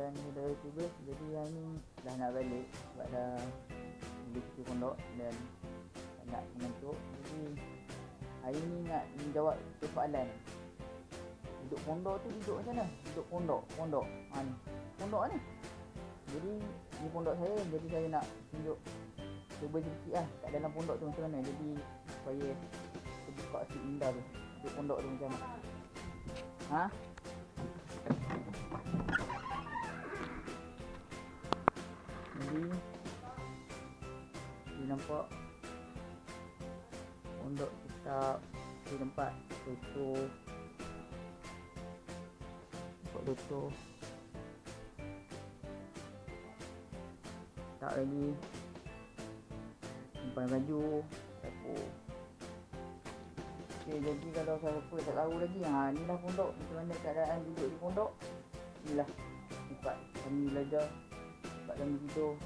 dan dah tugas jadi hari ni dah nak balik. Sebab dah beli cuti pondok dan nak mengantuk. Jadi hari ni nak menjawab soalan. Duduk pondok tu duduk macam mana? Duduk pondok pondok. Ha ni. Pondok ni. Jadi ni pondok saya jadi saya nak tunjuk cuba sedikit lah kat dalam pondok tu macam mana. Jadi supaya terbuka sikit minda tu. Duduk pondok tu macam mana? Ha nampak pondok kita di tempat tutup. Tempat tutup. Tak lagi simpan baju dapur Okay, jadi kalau siapa tak tahu lagi. Ha, ni lah pondok. Macam mana keadaan duduk di pondok? Inilah tempat kami belajar tempat kami tidur